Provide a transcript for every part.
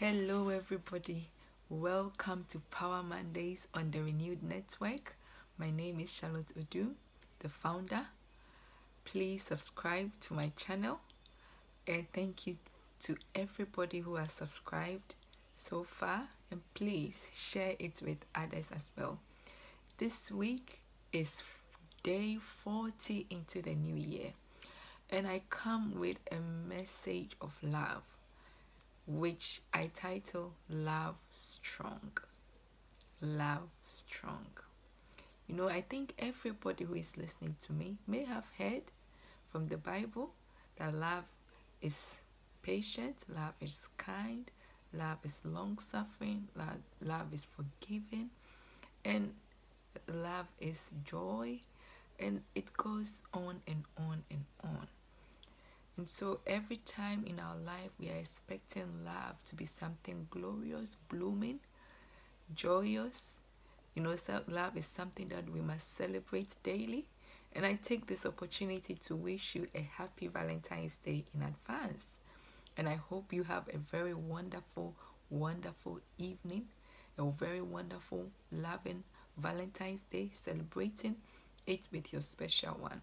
Hello, everybody. Welcome to Power Mondays on the Renewed Network. My name is Charlotte Odu, the founder. Please subscribe to my channel and thank you to everybody who has subscribed so far. And please share it with others as well. This week is day 40 into the new year, and I come with a message of love which I title Love Strong. Love Strong. You know, I think everybody who is listening to me may have heard from the Bible that love is patient, love is kind, love is long suffering, love, love is forgiving, and love is joy, and it goes on and on and on. And so every time in our life we are expecting love to be something glorious, blooming, joyous. You know, love is something that we must celebrate daily. And I take this opportunity to wish you a happy Valentine's Day in advance. And I hope you have a very wonderful, wonderful evening, a very wonderful, loving Valentine's Day, celebrating it with your special one.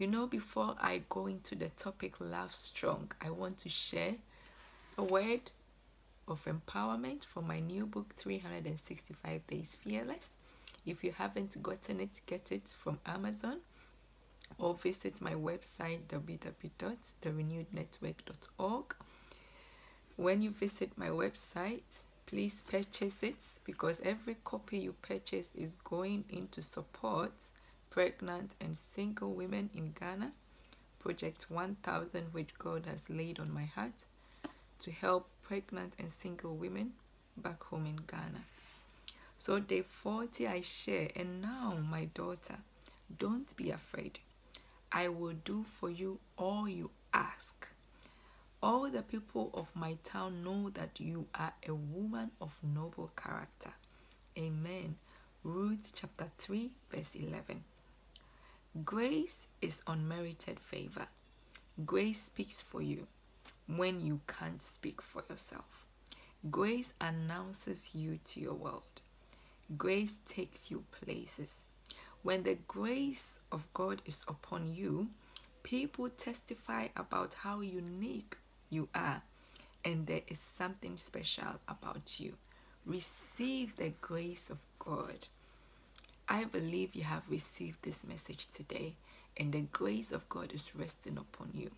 You know, before I go into the topic Love Strong, I want to share a word of empowerment from my new book, 365 Days Fearless. If you haven't gotten it, get it from Amazon or visit my website www.therenewednetwork.org. When you visit my website, please purchase it because every copy you purchase is going into support pregnant and single women in Ghana, Project 1000, which God has laid on my heart to help pregnant and single women back home in Ghana. So, day 40, I share, and now, my daughter, don't be afraid. I will do for you all you ask. All the people of my town know that you are a woman of noble character. Amen. Ruth chapter 3, verse 11. Grace is unmerited favor. Grace speaks for you when you can't speak for yourself. Grace announces you to your world. Grace takes you places. When the grace of God is upon you, people testify about how unique you are, and there is something special about you. Receive the grace of God. I believe you have received this message today and the grace of God is resting upon you.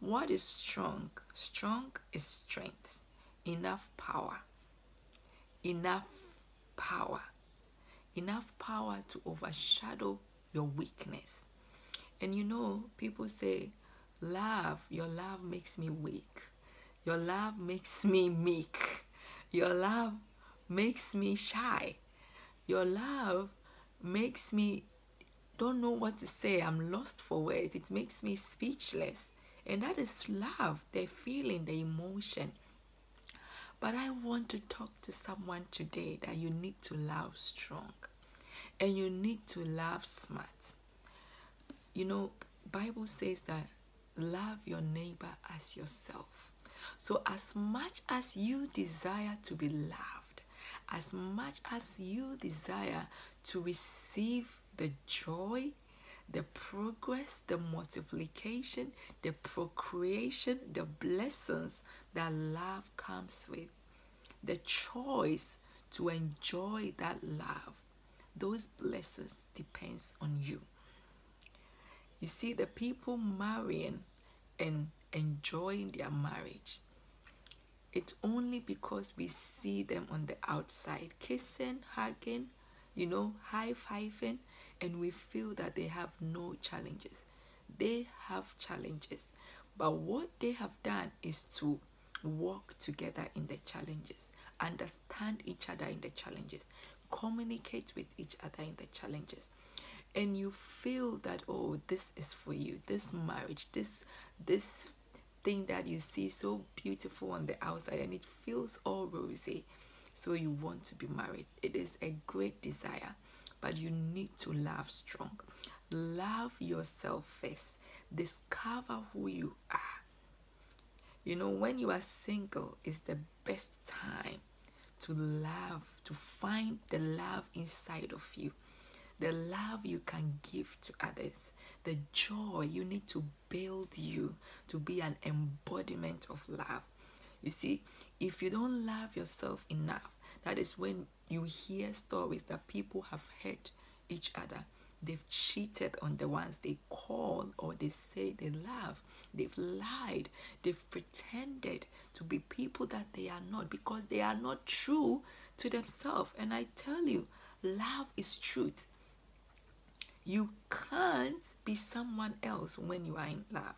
What is strong? Strong is strength, enough power, enough power, enough power to overshadow your weakness. And you know, people say, Love, your love makes me weak. Your love makes me meek. Your love makes me shy. Your love makes me don't know what to say. I'm lost for words. It makes me speechless. And that is love, the feeling, the emotion. But I want to talk to someone today that you need to love strong and you need to love smart. You know, Bible says that love your neighbor as yourself. So as much as you desire to be loved, as much as you desire to receive the joy, the progress, the multiplication, the procreation, the blessings that love comes with, the choice to enjoy that love, those blessings depends on you. You see, the people marrying and enjoying their marriage it's only because we see them on the outside kissing, hugging, you know, high fiving, and we feel that they have no challenges. They have challenges, but what they have done is to work together in the challenges, understand each other in the challenges, communicate with each other in the challenges. And you feel that, oh, this is for you, this marriage, this this thing that you see so beautiful on the outside and it feels all rosy. So you want to be married. It is a great desire, but you need to love strong. Love yourself first. Discover who you are. You know, when you are single, is the best time to love, to find the love inside of you, the love you can give to others, the joy you need to build you to be an embodiment of love. You see, if you don't love yourself enough, that is when you hear stories that people have hurt each other. They've cheated on the ones they call or they say they love. They've lied. They've pretended to be people that they are not because they are not true to themselves. And I tell you, love is truth. You can't be someone else when you are in love.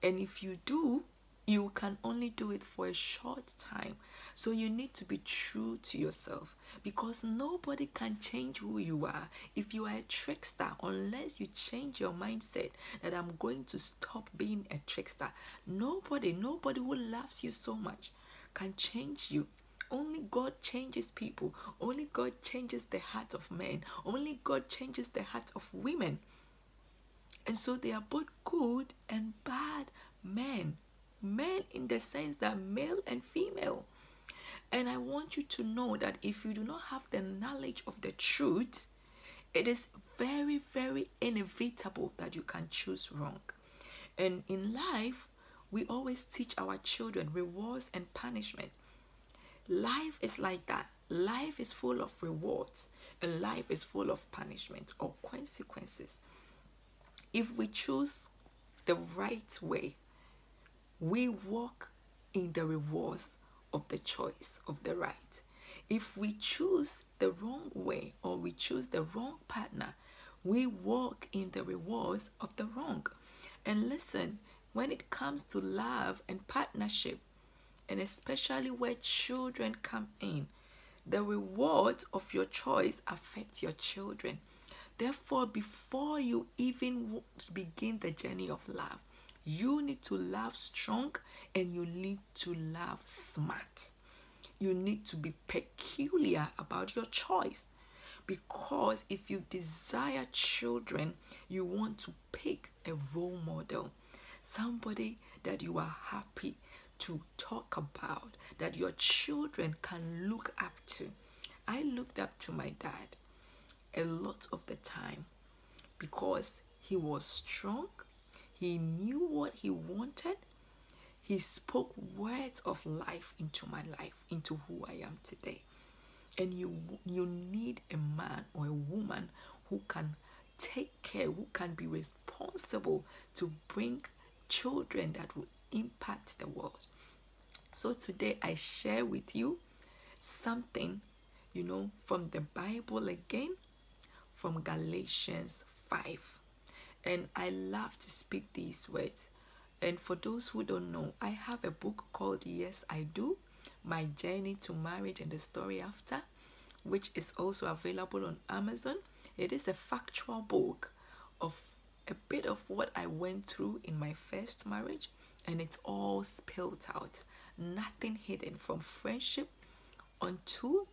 And if you do, you can only do it for a short time. So you need to be true to yourself because nobody can change who you are if you are a trickster unless you change your mindset that I'm going to stop being a trickster. Nobody, nobody who loves you so much can change you. Only God changes people. Only God changes the heart of men. Only God changes the heart of women. And so they are both good and bad men men in the sense that male and female. And I want you to know that if you do not have the knowledge of the truth, it is very, very inevitable that you can choose wrong. And in life, we always teach our children rewards and punishment. Life is like that. Life is full of rewards, and life is full of punishment or consequences. If we choose the right way, we walk in the rewards of the choice of the right. If we choose the wrong way or we choose the wrong partner, we walk in the rewards of the wrong. And listen, when it comes to love and partnership, and especially where children come in, the rewards of your choice affect your children. Therefore, before you even begin the journey of love, you need to love strong and you need to love smart. You need to be peculiar about your choice. Because if you desire children, you want to pick a role model, somebody that you are happy to talk about, that your children can look up to. I looked up to my dad a lot of the time because he was strong, he knew what he wanted. He spoke words of life into my life, into who I am today. And you you need a man or a woman who can take care, who can be responsible to bring children that will impact the world. So today I share with you something, you know, from the Bible again, from Galatians 5. And I love to speak these words. And for those who don't know, I have a book called Yes, I Do My Journey to Marriage and the Story After, which is also available on Amazon. It is a factual book of a bit of what I went through in my first marriage, and it's all spilled out. Nothing hidden from friendship until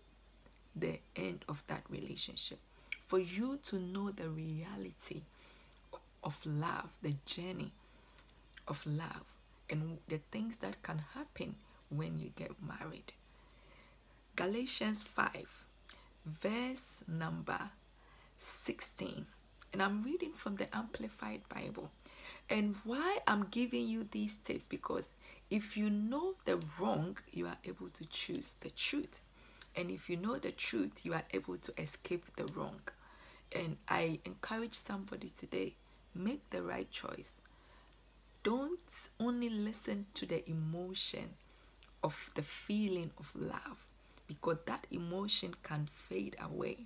the end of that relationship. For you to know the reality of love, the journey of love, and the things that can happen when you get married. Galatians 5, verse number 16. And I'm reading from the Amplified Bible. And why I'm giving you these tips because if you know the wrong, you are able to choose the truth. And if you know the truth, you are able to escape the wrong. And I encourage somebody today make the right choice. Don't only listen to the emotion of the feeling of love because that emotion can fade away.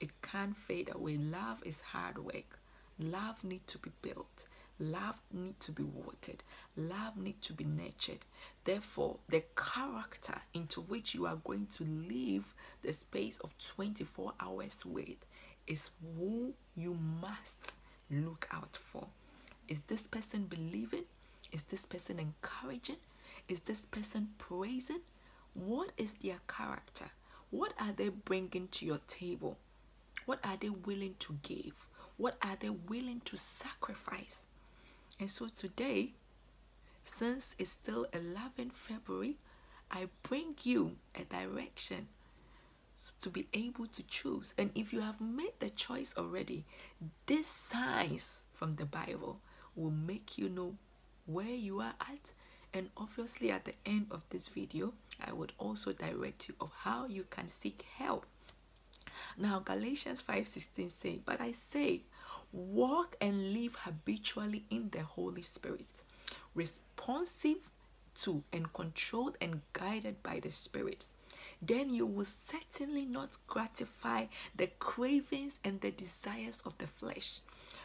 It can fade away. Love is hard work. Love need to be built. Love need to be watered. Love need to be nurtured. Therefore, the character into which you are going to live the space of 24 hours with is who you must look out for. Is this person believing? Is this person encouraging? Is this person praising? What is their character? What are they bringing to your table? What are they willing to give? What are they willing to sacrifice? And so today, since it's still 11 February, I bring you a direction to be able to choose. And if you have made the choice already, this signs from the Bible will make you know where you are at. And obviously, at the end of this video, I would also direct you of how you can seek help. Now, Galatians 5:16 say, "But I say, walk and live habitually in the Holy Spirit, responsive to and controlled and guided by the Spirit. Then you will certainly not gratify the cravings and the desires of the flesh.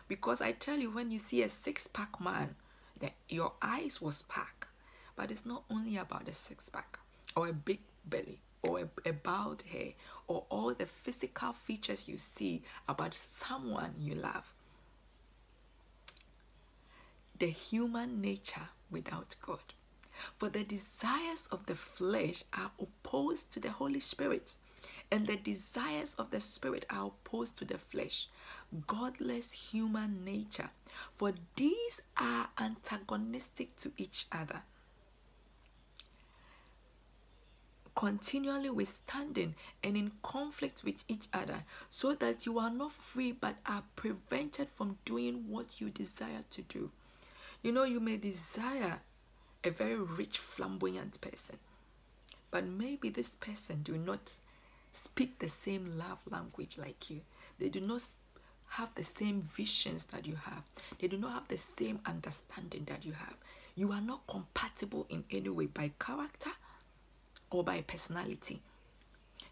Because I tell you, when you see a six pack man, that your eyes was packed. But it's not only about the six pack or a big belly or a, a bowed hair or all the physical features you see about someone you love. The human nature without God. For the desires of the flesh are opposed to the Holy Spirit, and the desires of the Spirit are opposed to the flesh. Godless human nature. For these are antagonistic to each other. Continually withstanding and in conflict with each other, so that you are not free but are prevented from doing what you desire to do. You know, you may desire a very rich, flamboyant person. But maybe this person do not speak the same love language like you. They do not have the same visions that you have. They do not have the same understanding that you have. You are not compatible in any way by character or by personality.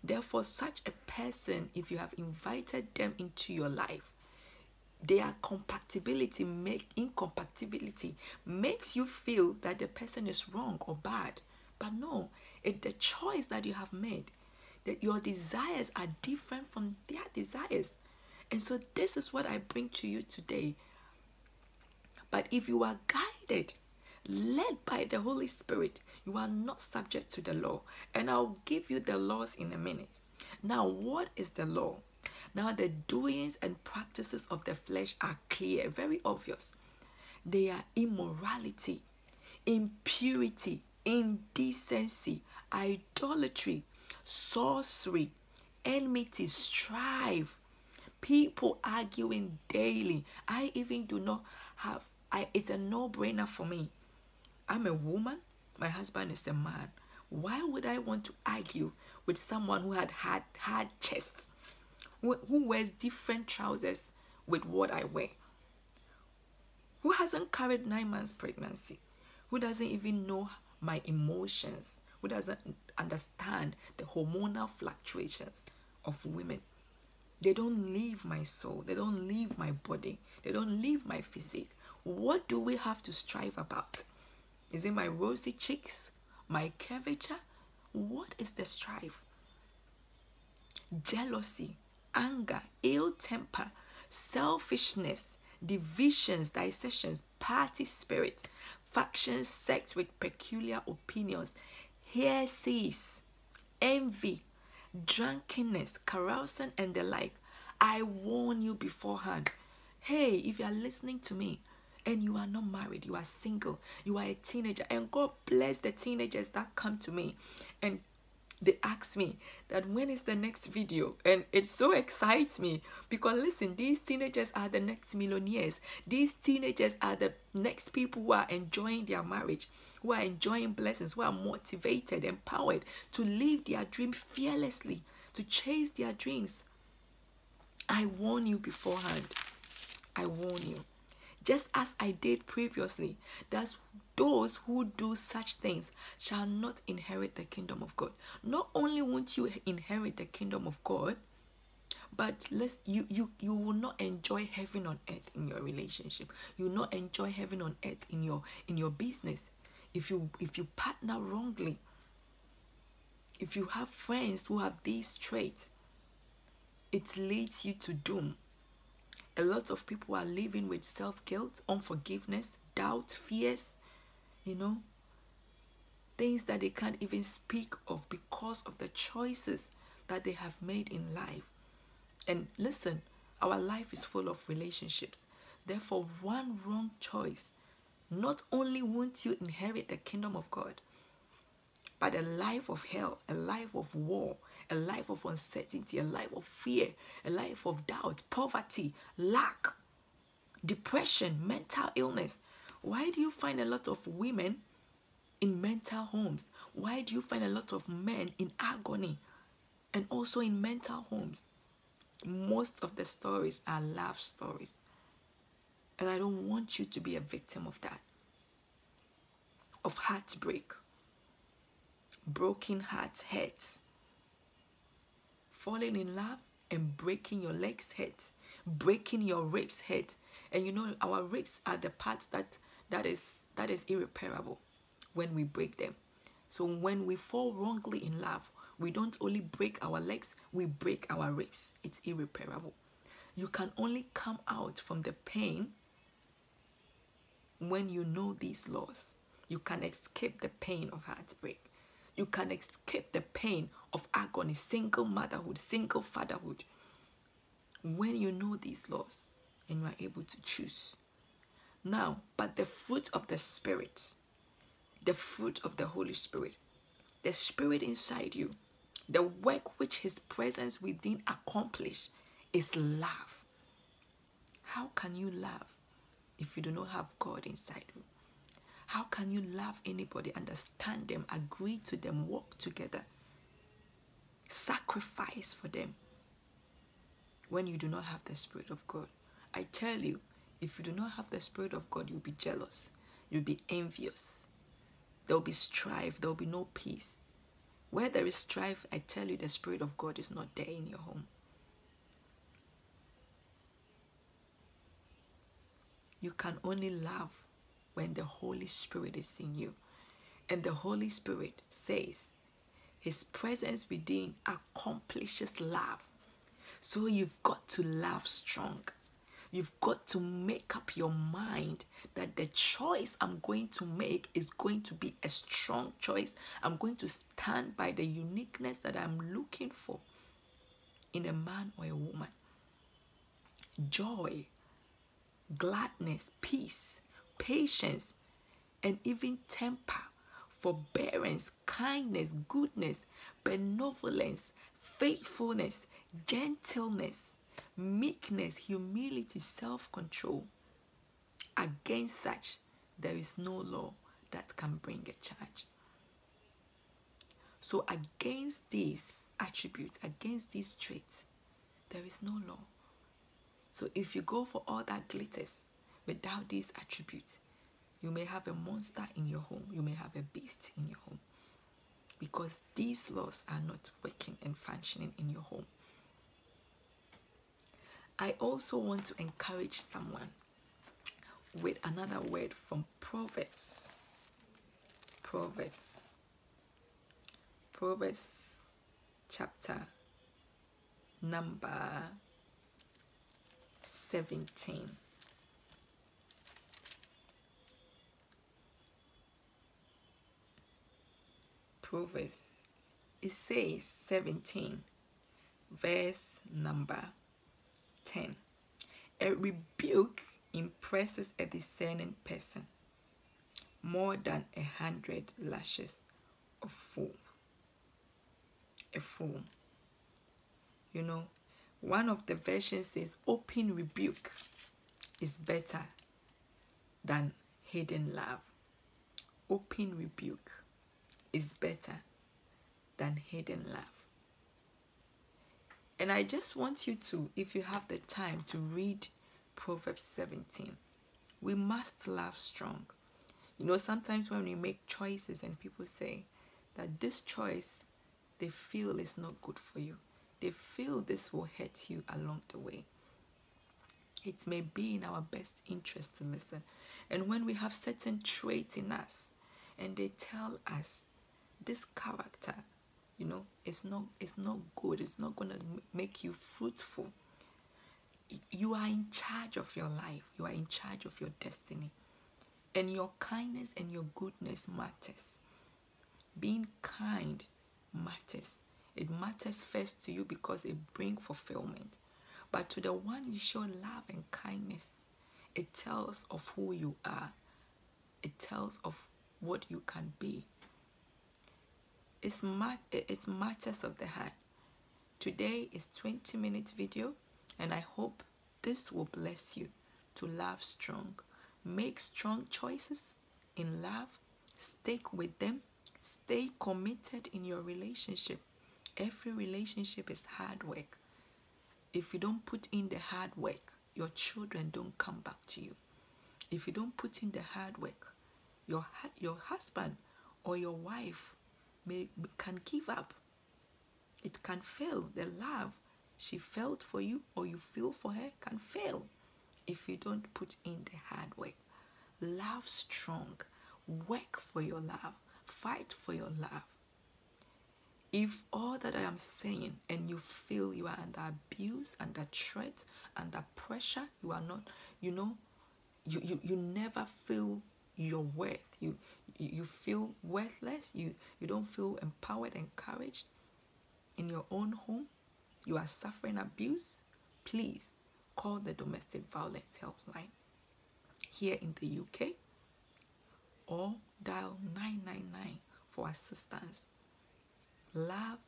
Therefore, such a person, if you have invited them into your life, their compatibility make incompatibility makes you feel that the person is wrong or bad. But no it's the choice that you have made that your desires are different from their desires. And so this is what i bring to you today. But if you are guided led by the holy spirit you are not subject to the law and i'll give you the laws in a minute now what is the law now, the doings and practices of the flesh are clear, very obvious. They are immorality, impurity, indecency, idolatry, sorcery, enmity, strife, people arguing daily. I even do not have, I, it's a no brainer for me. I'm a woman, my husband is a man. Why would I want to argue with someone who had had hard chests? who wears different trousers with what I wear, who hasn't carried nine months pregnancy, who doesn't even know my emotions, who doesn't understand the hormonal fluctuations of women. They don't leave my soul, they don't leave my body, they don't leave my physique. What do we have to strive about? Is it my rosy cheeks, my curvature? What is the strife? Jealousy, anger, ill temper, selfishness, divisions, dissensions, party spirit, factions, sects with peculiar opinions, heresies, envy, drunkenness, carousing, and the like. I warn you beforehand. Hey, if you are listening to me and you are not married, you are single, you are a teenager, and God bless the teenagers that come to me and they ask me that when is the next video? And it so excites me because listen these teenagers are the next millionaires. These teenagers are the next people who are enjoying their marriage who are enjoying blessings who are motivated empowered to live their dream fearlessly to chase their dreams. I warn you beforehand. I warn you just as i did previously that's those who do such things shall not inherit the kingdom of God. Not only won't you inherit the kingdom of God, but let's you you you will not enjoy heaven on earth in your relationship. You will not enjoy heaven on earth in your in your business. If you if you partner wrongly, if you have friends who have these traits, it leads you to doom. A lot of people are living with self guilt, unforgiveness, doubt, fears, you know, things that they can't even speak of because of the choices that they have made in life. And listen, our life is full of relationships. Therefore, one wrong choice not only won't you inherit the kingdom of God, but a life of hell, a life of war, a life of uncertainty, a life of fear, a life of doubt, poverty, lack, depression, mental illness. Why do you find a lot of women in mental homes? Why do you find a lot of men in agony and also in mental homes? Most of the stories are love stories. And I don't want you to be a victim of that. Of heartbreak. Broken hearts hurts. Falling in love and breaking your legs hurt. Breaking your ribs hurt. And you know our ribs are the parts that that is that is irreparable when we break them. So when we fall wrongly in love, we don't only break our legs, we break our ribs. It's irreparable. You can only come out from the pain when you know these laws. You can escape the pain of heartbreak. You can escape the pain of agony, single motherhood, single fatherhood. When you know these laws and you are able to choose. Now, but the fruit of the Spirit, the fruit of the Holy Spirit, the Spirit inside you, the work which His presence within accomplish is love. How can you love if you do not have God inside you? How can you love anybody, understand them, agree to them, walk together, sacrifice for them when you do not have the Spirit of God? I tell you, if you do not have the Spirit of God, you'll be jealous, you'll be envious, there will be strife, there will be no peace. Where there is strife, I tell you, the Spirit of God is not there in your home. You can only love when the Holy Spirit is in you. And the Holy Spirit says, His presence within accomplishes love. So you've got to love strong. You've got to make up your mind that the choice I'm going to make is going to be a strong choice. I'm going to stand by the uniqueness that I'm looking for in a man or a woman. Joy, gladness, peace, patience, and even temper, forbearance, kindness, goodness, benevolence, faithfulness, gentleness, meekness, humility, self control. Against such, there is no law that can bring a charge. So, against these attributes, against these traits, there is no law. So, if you go for all that glitters without these attributes, you may have a monster in your home, you may have a beast in your home because these laws are not working and functioning in your home. I also want to encourage someone with another word from Proverbs. Proverbs. Proverbs chapter number 17. Proverbs. It says 17, verse number 10. A rebuke impresses a discerning person more than a hundred lashes of fool. A fool. You know, one of the versions says open rebuke is better than hidden love. Open rebuke is better than hidden love. And I just want you to, if you have the time, to read Proverbs 17. We must love strong. You know, sometimes when we make choices and people say that this choice they feel is not good for you, they feel this will hurt you along the way. It may be in our best interest to listen. And when we have certain traits in us and they tell us this character you know it's not it's not good it's not going to make you fruitful. You are in charge of your life you are in charge of your destiny. And your kindness and your goodness matters. Being kind matters. It matters first to you because it brings fulfillment. But to the one you show love and kindness it tells of who you are. It tells of what you can be. It's, mat- it's matters of the heart. Today is 20 minute video and I hope this will bless you to love strong. Make strong choices in love. Stick with them. Stay committed in your relationship. Every relationship is hard work. If you don't put in the hard work, your children don't come back to you. If you don't put in the hard work, your your husband or your wife may can give up. It can fail. The love she felt for you or you feel for her can fail if you don't put in the hard work. Love strong. Work for your love. Fight for your love. If all that I am saying and you feel you are under abuse, under threat, under pressure, you are not, you know, you, you, you never feel your worth. You you feel worthless. You you don't feel empowered, encouraged in your own home. You are suffering abuse. Please call the domestic violence helpline here in the UK or dial 999 for assistance. Love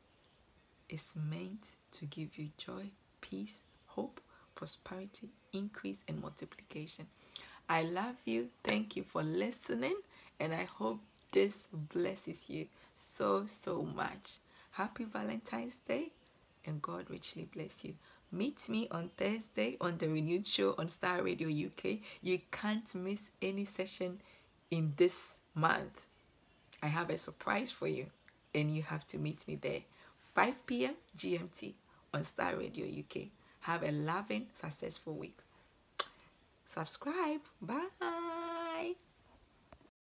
is meant to give you joy, peace, hope, prosperity, increase, and multiplication. I love you. Thank you for listening, and I hope this blesses you so, so much. Happy Valentine's Day, and God richly bless you. Meet me on Thursday on the Renewed Show on Star Radio UK. You can't miss any session in this month. I have a surprise for you and you have to meet me there 5 p.m gmt on star radio uk have a loving successful week subscribe bye